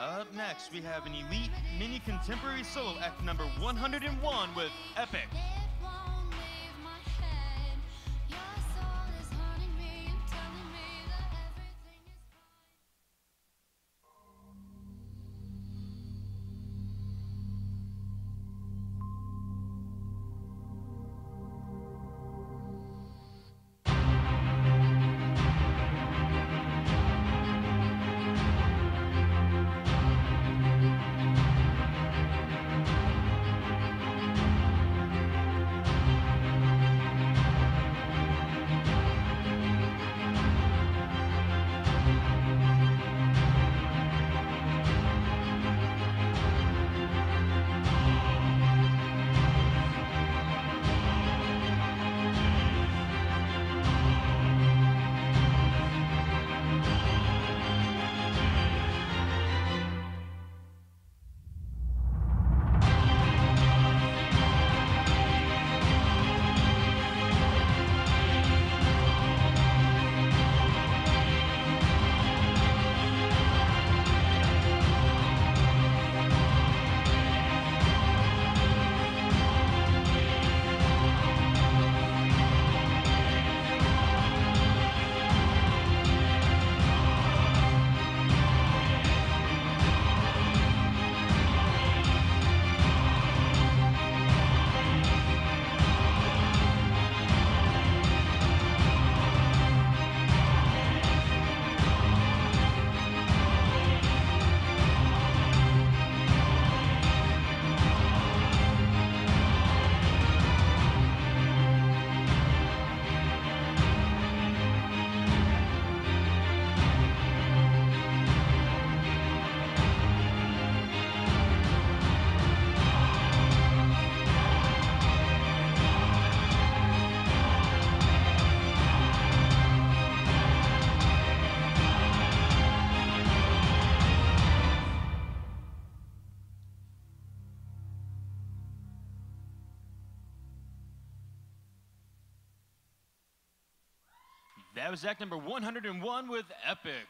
Up next, we have an elite mini contemporary solo act number 101 with Epic. That was act number 101 with Epic.